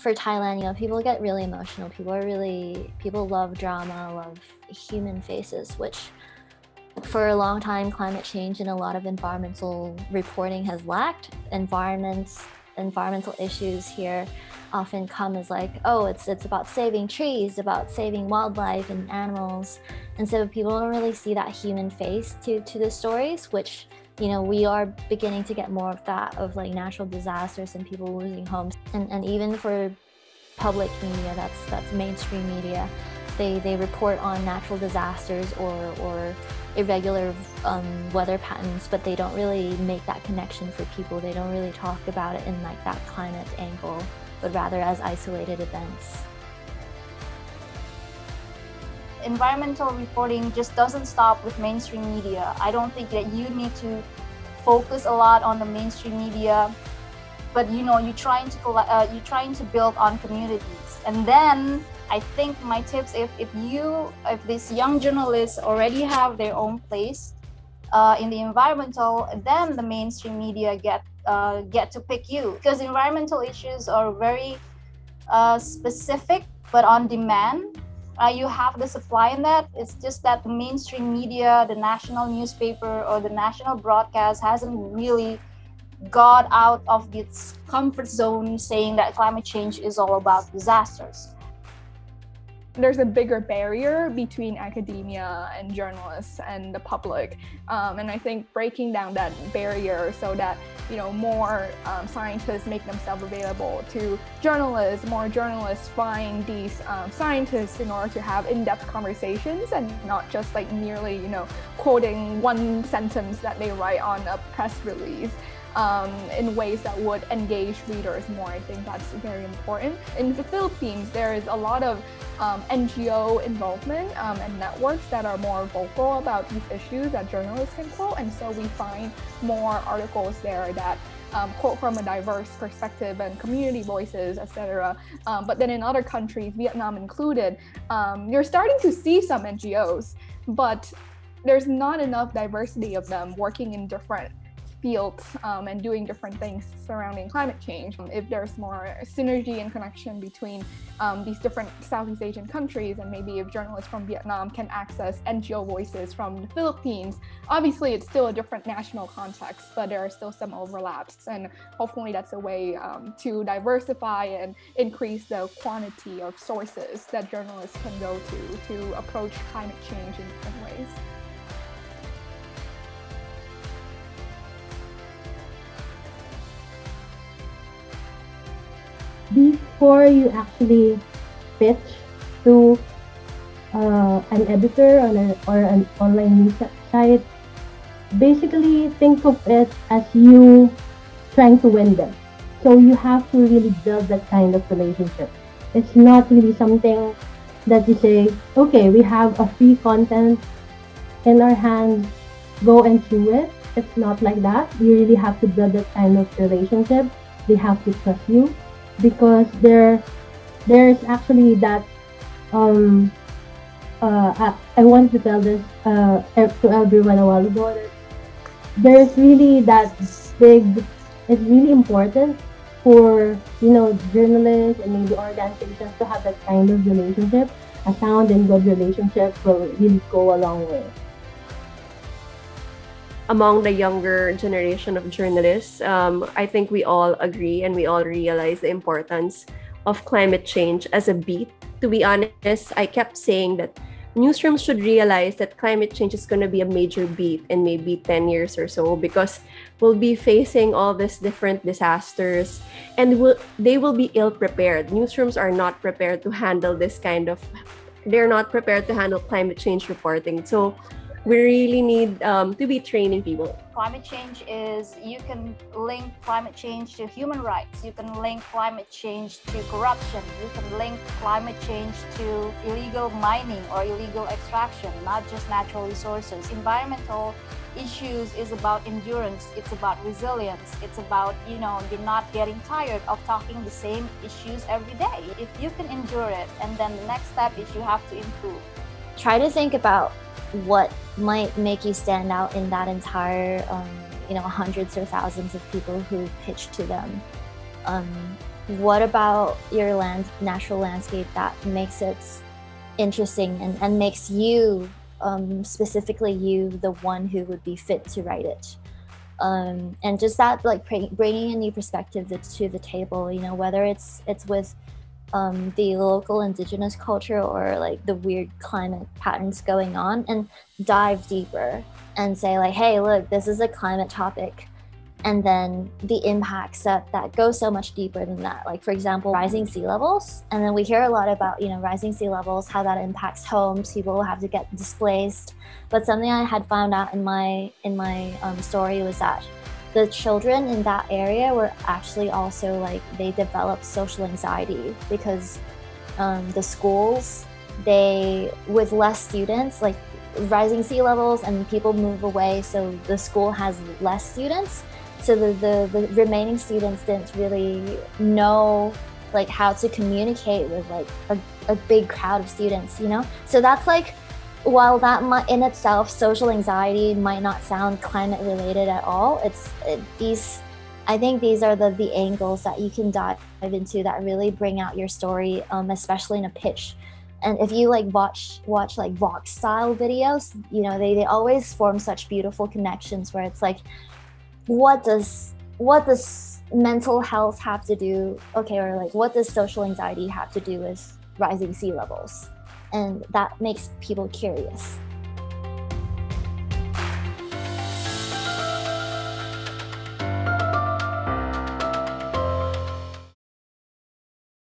for Thailand, you know, people get really emotional. People are really people love drama, love human faces, which for a long time climate change and a lot of environmental reporting has lacked. Environments environmental issues here often come as like, oh, it's it's about saving trees, about saving wildlife and animals. And so people don't really see that human face to to the stories, which you know we are beginning to get more of that of like natural disasters and people losing homes. And, and even for public media that's that's mainstream media they they report on natural disasters or or irregular um, weather patterns but they don't really make that connection for people. They don't really talk about it in like that climate angle but rather as isolated events environmental reporting just doesn't stop with mainstream media. I don't think that you need to focus a lot on the mainstream media, but you know, you're trying to uh, you're trying to build on communities. And then I think my tips, if if you if these young journalists already have their own place uh, in the environmental, then the mainstream media get uh, get to pick you because environmental issues are very uh, specific but on demand uh, you have the supply in that. It's just that the mainstream media, the national newspaper, or the national broadcast hasn't really got out of its comfort zone saying that climate change is all about disasters there's a bigger barrier between academia and journalists and the public. Um, and i think breaking down that barrier so that you know more um, scientists make themselves available to journalists more journalists find these um, scientists in order to have in-depth conversations and not just like merely you know quoting one sentence that they write on a press release um, in ways that would engage readers more. I think that's very important. In the Philippines, there is a lot of um, NGO involvement um, and networks that are more vocal about these issues that journalists can quote, and so we find more articles there that um, quote from a diverse perspective and community voices, etc. Um, but then in other countries, Vietnam included, um, you're starting to see some NGOs, but there's not enough diversity of them working in different fields um, and doing different things surrounding climate change. If there's more synergy and connection between um, these different Southeast Asian countries, and maybe if journalists from Vietnam can access NGO voices from the Philippines, obviously it's still a different national context, but there are still some overlaps. And hopefully that's a way um, to diversify and increase the quantity of sources that journalists can go to to approach climate change in different ways. Before you actually pitch to uh, an editor on a, or an online news site, basically think of it as you trying to win them. So you have to really build that kind of relationship. It's not really something that you say, okay, we have a free content in our hands, go and chew it. It's not like that. You really have to build that kind of relationship. They have to trust you because there there's actually that um uh I, I want to tell this uh to everyone a while ago that there's really that big it's really important for you know journalists and maybe organizations to have that kind of relationship a sound and good relationship will really go a long way among the younger generation of journalists, um, I think we all agree and we all realize the importance of climate change as a beat. To be honest, I kept saying that newsrooms should realize that climate change is going to be a major beat in maybe 10 years or so because we'll be facing all these different disasters and we'll, they will be ill prepared. Newsrooms are not prepared to handle this kind of, they're not prepared to handle climate change reporting. So we really need um, to be training people. Climate change is you can link climate change to human rights, you can link climate change to corruption, you can link climate change to illegal mining or illegal extraction, not just natural resources. Environmental issues is about endurance, it's about resilience, it's about, you know, you're not getting tired of talking the same issues every day. If you can endure it, and then the next step is you have to improve. Try to think about what might make you stand out in that entire, um, you know, hundreds or thousands of people who pitch to them. Um, what about your land natural landscape that makes it interesting and, and makes you um, specifically you the one who would be fit to write it um, and just that like bringing a new perspective to the table you know whether it's it's with um, the local indigenous culture or like the weird climate patterns going on and dive deeper and say like hey look this is a climate topic. And then the impacts that that go so much deeper than that. Like for example rising sea levels. And then we hear a lot about you know rising sea levels how that impacts homes people have to get displaced. But something i had found out in my in my um, story was that the children in that area were actually also like they developed social anxiety because um, the schools they with less students like rising sea levels and people move away so the school has less students. So the, the, the remaining students didn't really know like how to communicate with like a, a big crowd of students you know? So that's like while that might in itself social anxiety might not sound climate related at all it's it, these i think these are the the angles that you can dive into that really bring out your story um, especially in a pitch. And if you like watch watch like vox style videos you know they, they always form such beautiful connections where it's like what does what does mental health have to do okay or like what does social anxiety have to do with rising sea levels and that makes people curious